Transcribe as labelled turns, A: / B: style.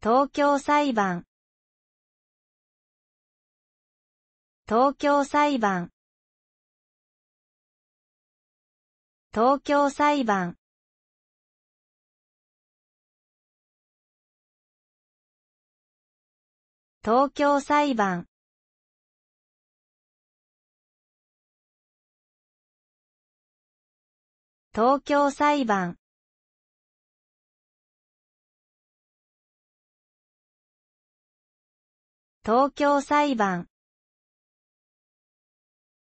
A: 東京裁判。東京裁判。東京裁判。東京裁判。東京裁判。東京裁判。